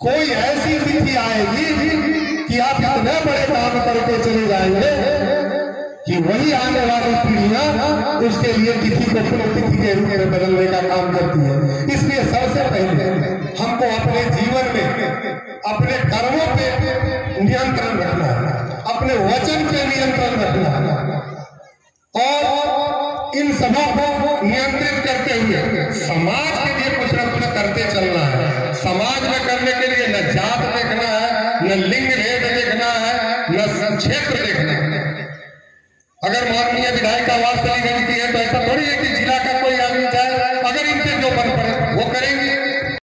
कोई ऐसी तिथि आएगी कि आप इतने बड़े काम करके चले जाएँगे कि वही आने वाली पीढ़ियाँ उसके लिए तिथि को पुनः तिथि के रूप में बदलने का काम करती है। इसलिए सबसे पहले हमको अपने जीवन में, अपने कर्मों पे नियंत्रण रखना है अपने वचन पे नियंत्रण रखना है और इन सबों को नियंत्रित करते हुए समाज के लिए कुछ न कुछ करते चलना है समाज में करने के लिए न जात देखना है न लिंग भेद देखना है, न क्षेत्र देखना है। अगर माननीय विधायक आवास चली गई है तो ऐसा थोड़ी है कि जिला का